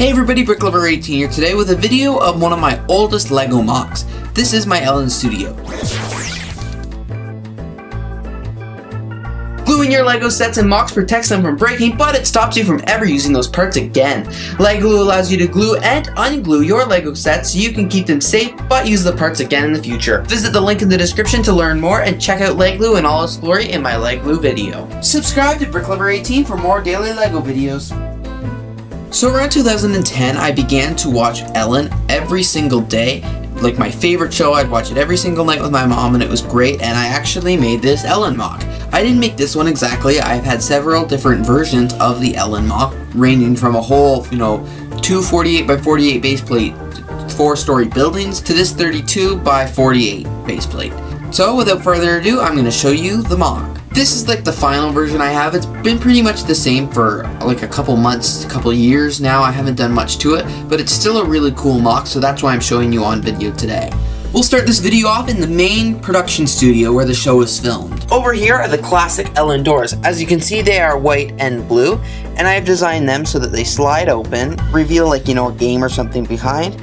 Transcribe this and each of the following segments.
Hey everybody, BrickLover18 here today with a video of one of my oldest LEGO MOCs. This is my Ellen Studio. Gluing your LEGO sets and MOCs protects them from breaking, but it stops you from ever using those parts again. Le-glue allows you to glue and unglue your LEGO sets so you can keep them safe, but use the parts again in the future. Visit the link in the description to learn more and check out LEGO in all its glory in my LEGO video. Subscribe to BrickLover18 for more daily LEGO videos. So around 2010, I began to watch Ellen every single day. Like my favorite show, I'd watch it every single night with my mom and it was great and I actually made this Ellen MOC. I didn't make this one exactly, I've had several different versions of the Ellen MOC, ranging from a whole, you know, two 48 by 48 base plate, four story buildings to this 32 by 48 base plate. So without further ado, I'm going to show you the MOC. This is like the final version I have. It's been pretty much the same for like a couple months, a couple years now. I haven't done much to it, but it's still a really cool MOC, so that's why I'm showing you on video today. We'll start this video off in the main production studio where the show is filmed. Over here are the classic Ellen doors. As you can see, they are white and blue, and I've designed them so that they slide open, reveal like, you know, a game or something behind,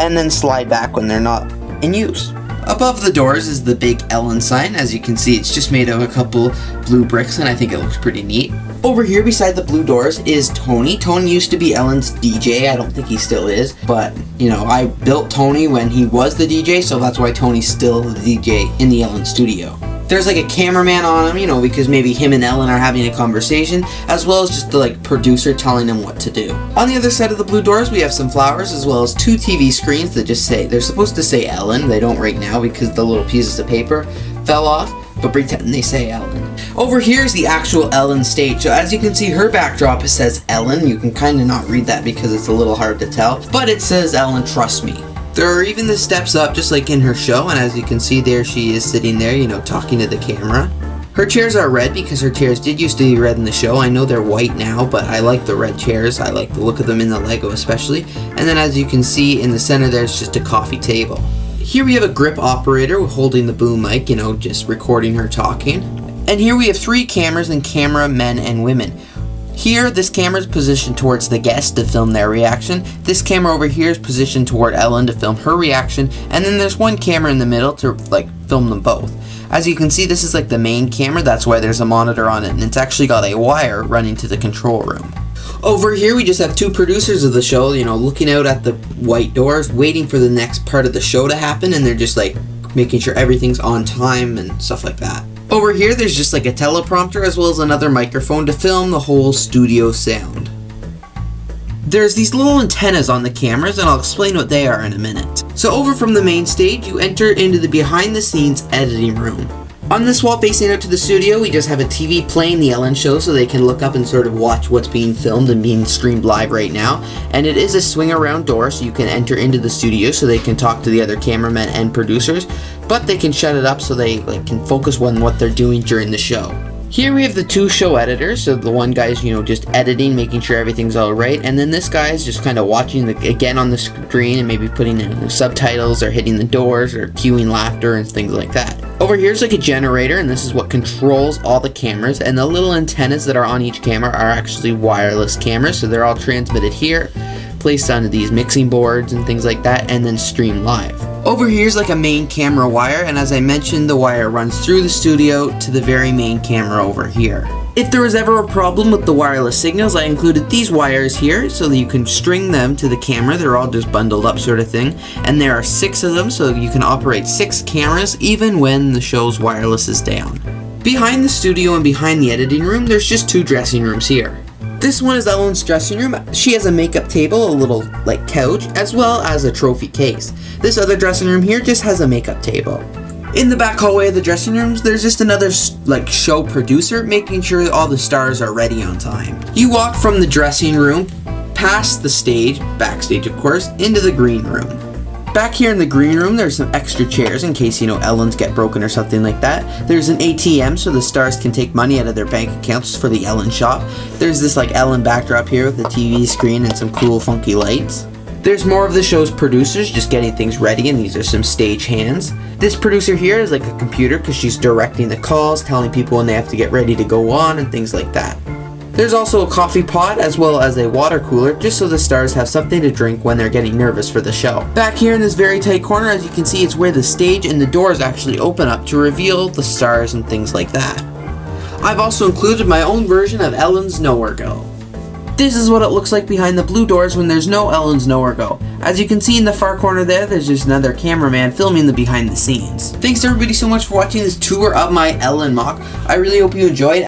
and then slide back when they're not in use. Above the doors is the big Ellen sign. As you can see, it's just made of a couple blue bricks and I think it looks pretty neat. Over here beside the blue doors is Tony. Tony used to be Ellen's DJ. I don't think he still is, but you know, I built Tony when he was the DJ, so that's why Tony's still the DJ in the Ellen studio there's like a cameraman on him, you know, because maybe him and Ellen are having a conversation, as well as just the like producer telling him what to do. On the other side of the blue doors, we have some flowers, as well as two TV screens that just say, they're supposed to say Ellen, they don't right now because the little pieces of paper fell off, but pretend they say Ellen. Over here is the actual Ellen stage. So as you can see, her backdrop says Ellen. You can kind of not read that because it's a little hard to tell, but it says Ellen, trust me. There are even the steps up just like in her show and as you can see there she is sitting there, you know, talking to the camera. Her chairs are red because her chairs did used to be red in the show. I know they're white now, but I like the red chairs. I like the look of them in the Lego especially. And then as you can see in the center there's just a coffee table. Here we have a grip operator holding the boom mic, you know, just recording her talking. And here we have three cameras and camera men and women. Here, this camera is positioned towards the guest to film their reaction. This camera over here is positioned toward Ellen to film her reaction. And then there's one camera in the middle to like film them both. As you can see, this is like the main camera. That's why there's a monitor on it. And it's actually got a wire running to the control room. Over here, we just have two producers of the show, you know, looking out at the white doors, waiting for the next part of the show to happen. And they're just like making sure everything's on time and stuff like that. Over here, there's just like a teleprompter as well as another microphone to film the whole studio sound. There's these little antennas on the cameras and I'll explain what they are in a minute. So over from the main stage, you enter into the behind the scenes editing room. On this wall facing out to the studio, we just have a TV playing the Ellen show so they can look up and sort of watch what's being filmed and being streamed live right now. And it is a swing around door so you can enter into the studio so they can talk to the other cameramen and producers, but they can shut it up so they like can focus on what they're doing during the show. Here we have the two show editors, so the one guy's, you know, just editing, making sure everything's alright, and then this guy's just kind of watching the, again on the screen and maybe putting in subtitles or hitting the doors or cueing laughter and things like that. Over here is like a generator, and this is what controls all the cameras, and the little antennas that are on each camera are actually wireless cameras, so they're all transmitted here, placed onto these mixing boards and things like that, and then streamed live. Over here is like a main camera wire, and as I mentioned, the wire runs through the studio to the very main camera over here. If there was ever a problem with the wireless signals, I included these wires here so that you can string them to the camera. They're all just bundled up sort of thing. And there are six of them so you can operate six cameras even when the show's wireless is down. Behind the studio and behind the editing room, there's just two dressing rooms here. This one is Ellen's dressing room. She has a makeup table, a little like couch, as well as a trophy case. This other dressing room here just has a makeup table. In the back hallway of the dressing rooms, there's just another like show producer making sure all the stars are ready on time. You walk from the dressing room, past the stage, backstage of course, into the green room. Back here in the green room, there's some extra chairs in case, you know, Ellen's get broken or something like that. There's an ATM so the stars can take money out of their bank accounts for the Ellen shop. There's this, like, Ellen backdrop here with a TV screen and some cool, funky lights. There's more of the show's producers just getting things ready, and these are some stage hands. This producer here is like a computer because she's directing the calls, telling people when they have to get ready to go on, and things like that. There's also a coffee pot as well as a water cooler just so the stars have something to drink when they're getting nervous for the show. Back here in this very tight corner as you can see it's where the stage and the doors actually open up to reveal the stars and things like that. I've also included my own version of Ellen's Know or Go. This is what it looks like behind the blue doors when there's no Ellen's Know or Go. As you can see in the far corner there, there's just another cameraman filming the behind the scenes. Thanks everybody so much for watching this tour of my Ellen MOC. I really hope you enjoyed